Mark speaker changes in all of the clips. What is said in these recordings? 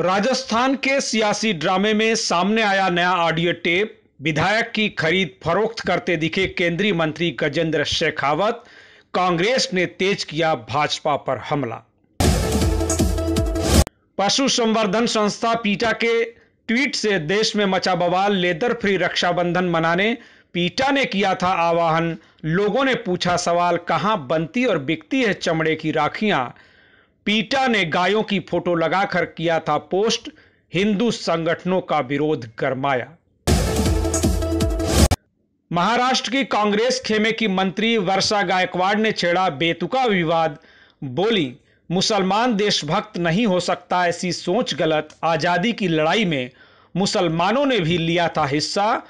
Speaker 1: राजस्थान के सियासी ड्रामे में सामने आया नया ऑडियो टेप। विधायक की खरीद फरोख्त करते दिखे केंद्रीय मंत्री गजेंद्र शेखावत। कांग्रेस ने तेज किया भाजपा पर हमला। पशु संवर्धन संस्था पीटा के ट्वीट से देश में मचा बवाल। लेदर फ्री रक्षाबंधन मनाने। पीटा ने किया था आवाहन। लोगों ने पूछा सवाल, कहाँ बनती और बिकती है चमड़े की राखियाँ? पीटा ने गायों की फ़ोटो लगाकर किया था पोस्ट, हिंदू संगठनों का विरोध गरमाया। महाराष्ट्र की कांग्रेस खेमे की मंत्री वर्षा गायकवाड़ ने छेड़ा बेतुका विवाद। बोली, मुसलमान देशभक्त नहीं हो सकता ऐसी सोच गलत। आज़ादी की लड़ाई में मुसलमानों ने भी लिया था हिस्सा।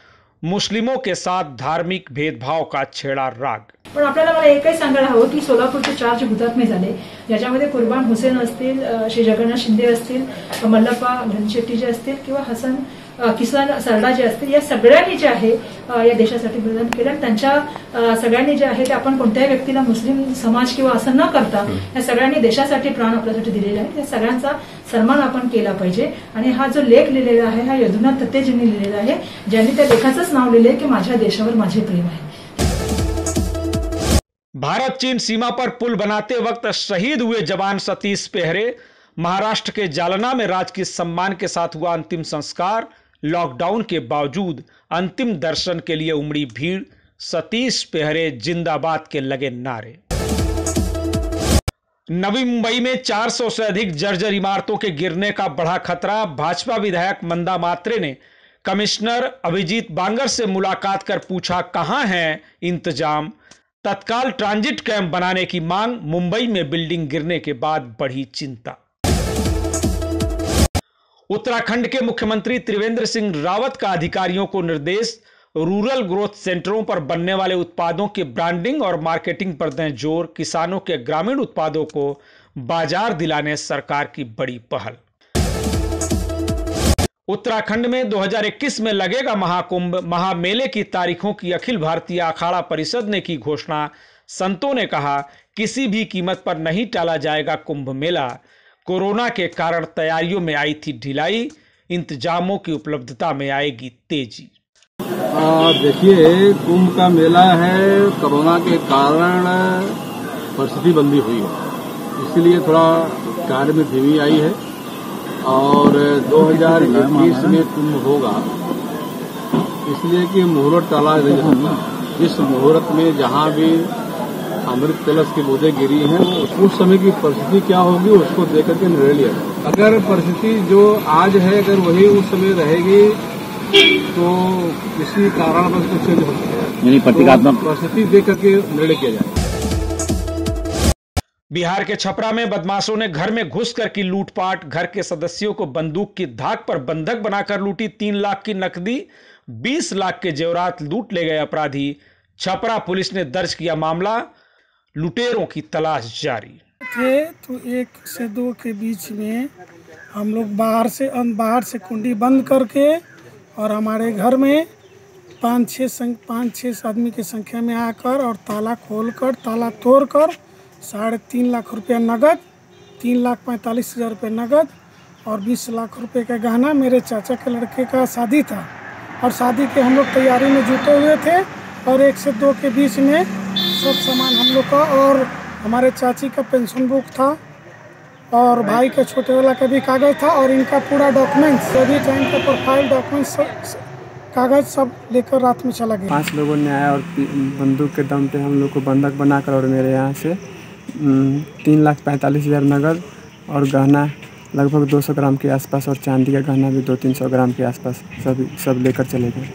Speaker 1: मुस्लिमों के साथ धार्मिक भेदभाव का छेड़ा राग।
Speaker 2: पण आपल्याला मला एकही सांगायला हवं की सोलापूरचे चार जे हुतात्मे झाले ज्याच्यामध्ये कुर्बान हुसेन असतील श्री जगन्नाथ शिंदे असतील मल्लप्पा घनशेट्टी जे असतील किंवा हसन किसन सरडा जे असतील या सगळ्यांनी जे आहे या देशासाठी बलिदान केलं. त्यांच्या सगळ्यांनी जे आहे ते आपण कोणत्याही व्यक्तीला मुस्लिम समाज किंवा असं न करता या सगळ्यांनी देशासाठी प्राण आपल्यासाठी दिलेले आहेत. या सगळ्यांचा सन्मान आपण केला पाहिजे. आणि हा जो लेख लिहिलेला आहे हा यदुनाथ तत्तेजींनी लिहिलेला आहे ज्यांनी त्या लेखाचंच नाव लिहिलंय की माझ्या देशावर माझे प्रेम आहे.
Speaker 1: भारत चीन सीमा पर पुल बनाते वक्त शहीद हुए जवान सतीश पेहरे, महाराष्ट्र के जालना में राजकीय सम्मान के साथ हुआ अंतिम संस्कार, लॉकडाउन के बावजूद अंतिम दर्शन के लिए उमड़ी भीड़, सतीश पेहरे जिंदाबाद के लगे नारे। नवी मुंबई में 400 से अधिक जर्जर इमारतों के गिरने का बढ़ा खतरा, भाजपा विधायक मंदा मात्रे ने कमिश्नर अभिजीत बांगर से मुलाकात कर पूछा, कहाँ है इंतज़ाम? तत्काल ट्रांजिट कैंप बनाने की मांग, मुंबई में बिल्डिंग गिरने के बाद बढ़ी चिंता। उत्तराखंड के मुख्यमंत्री त्रिवेंद्र सिंह रावत का अधिकारियों को निर्देश, रूरल ग्रोथ सेंटरों पर बनने वाले उत्पादों की ब्रांडिंग और मार्केटिंग पर दें ज़ोर, किसानों के ग्रामीण उत्पादों को बाज़ार दिलाने सरकार की बड़ी पहल। उत्तराखंड में 2021 में लगेगा महाकुंभ। महामेले की तारीखों की अखिल भारतीय अखाड़ा परिषद ने की घोषणा। संतों ने कहा, किसी भी कीमत पर नहीं टाला जाएगा कुंभ मेला। कोरोना के कारण तैयारियों में आई थी ढिलाई। इंतजामों की उपलब्धता में आएगी तेज़ी।
Speaker 3: देखिए, कुंभ का मेला है। कोरोना के कारण परिस्थिति बंदी हुई है। इसलिए थोड़ा कार्य में धीमी आई है। और 2021 में कुंभ होगा। इसलिए कि मुहूर्त टाला जिस मुहूर्त में जहाँ भी अमृत कलश की बूंदें गिरी हैं उस समय की परिस्थिति क्या होगी उसको देख करके निर्णय लिया अगर परिस्थिति जो आज है अगर वही उस समय रहेगी तो किसी कारण पर उसको चेंज हो सकता है। परिस्थिति देख करके निर्णय किया जाए।
Speaker 1: बिहार के छपरा में बदमाशों ने घर में घुस कर की लूटपाट। घर के सदस्यों को बंदूक की धाक पर बंधक बनाकर लूटी। तीन लाख की नकदी, बीस लाख के जेवरात लूट ले गए अपराधी। छपरा पुलिस ने दर्ज किया मामला। लुटेरों की तलाश जारी।
Speaker 4: थे तो एक से दो के बीच में हम लोग बाहर से बाहर से कुंडी बंद करके और हमारे घर में पाँच छः पाँच छः आदमी की संख्या में आकर और ताला खोलकर, ताला तोड़कर साढ़े तीन लाख रुपया नगद, तीन लाख पैंतालीस हज़ार रुपये नगद और बीस लाख रुपए का गहना मेरे चाचा के लड़के का शादी था। और शादी के हम लोग तैयारी में जुटे हुए थे और एक से दो के बीच में सब सामान हम लोग का और हमारे चाची का पेंशन बुक था और भाई का छोटे वाला का भी कागज़ था और इनका पूरा डॉक्यूमेंट्स सभी टाइम का प्रोफ़ाइल डॉक्यूमेंट्स कागज़ सब लेकर रात में चला गया।
Speaker 5: पाँच लोगों ने आया और बंदूक के दम पे हम लोग को बंधक बनाकर और मेरे यहाँ से तीन लाख पैंतालीस हज़ार नगद और गहना लगभग 200 ग्राम के आसपास और चांदी का गहना भी दो तीन सौ ग्राम के आसपास सब सब लेकर चले गए।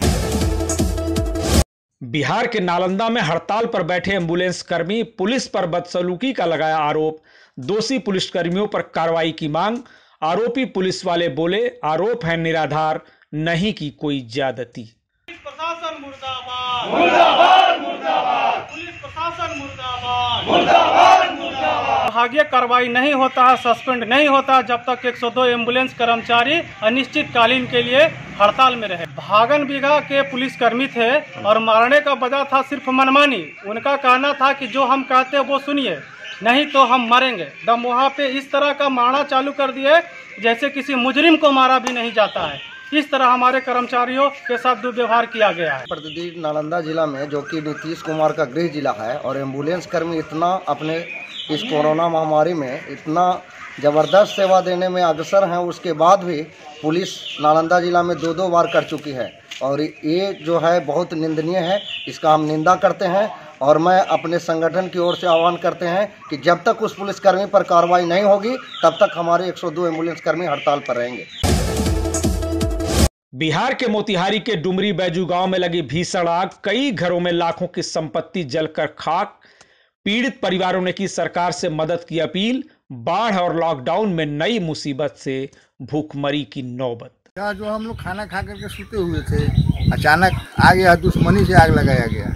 Speaker 1: बिहार के नालंदा में हड़ताल पर बैठे एंबुलेंस कर्मी पुलिस पर बदसलूकी का लगाया आरोप। दोषी पुलिसकर्मियों पर कार्रवाई की मांग आरोपी पुलिस वाले बोले आरोप है निराधार नहीं की कोई ज्यादती।
Speaker 6: प्रशासन मुर्दाबाद। मुर्दाबाद मुर्दाबाद। पुलिस प्रशासन मुर्दाबाद। मुर्दाबाद। मुर्दाबाद भाग्य कार्रवाई नहीं होता है सस्पेंड नहीं होता जब तक 102 एंबुलेंस कर्मचारी अनिश्चितकालीन के लिए हड़ताल में रहे। भागन बीघा के पुलिसकर्मी थे और मारने का वजह था सिर्फ़ मनमानी। उनका कहना था कि जो हम कहते हैं वो सुनिए, नहीं तो हम मरेंगे। दम वहाँ पे इस तरह का मारना चालू कर दिए, जैसे किसी मुजरिम को मारा भी नहीं जाता है। इस तरह हमारे कर्मचारियों के साथ दुर्व्यवहार किया गया है।
Speaker 7: प्रतिदिन नालंदा जिला में, जो कि नीतीश कुमार का गृह जिला है, और एंबुलेंस कर्मी इतना अपने इस कोरोना महामारी में इतना ज़बरदस्त सेवा देने में अग्रसर हैं, उसके बाद भी पुलिस नालंदा जिला में दो दो बार कर चुकी है। और ये जो है, बहुत निंदनीय है। इसका हम निंदा करते हैं और मैं अपने संगठन की ओर से आह्वान करते हैं कि जब तक उस पुलिसकर्मी पर कार्रवाई नहीं होगी, तब तक हमारे 102 एंबुलेंस कर्मी हड़ताल पर रहेंगे।
Speaker 1: बिहार के मोतिहारी के डुमरी बैजू गाँव में लगी भीषण आग, कई घरों में लाखों की संपत्ति जलकर खाक पीड़ित परिवारों ने की सरकार से मदद की अपील। बाढ़ और लॉकडाउन में नई मुसीबत से भूखमरी की नौबत।
Speaker 8: जो हम लोग खाना खा करके सोते हुए थे, अचानक आ गया दुश्मनी से आग लगाया गया।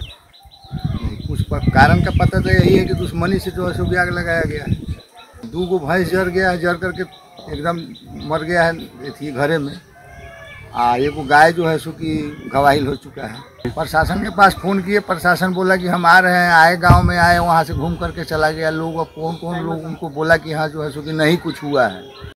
Speaker 8: कुछ कारण का पता तो यही है कि दुश्मनी से जो है सो भी आग लगाया गया। दो गो भैंस जर गया है जर करके एकदम मर गया है घरे में। आ एगो गाय जो है सो कि गवाहिल हो चुका है। प्रशासन के पास फ़ोन किए, प्रशासन बोला कि हम आ रहे हैं, आए गाँव में, आए, वहाँ से घूम करके चला गया। लोग अब कौन कौन लोग, उनको बोला कि हाँ जो है सो कि नहीं कुछ हुआ है।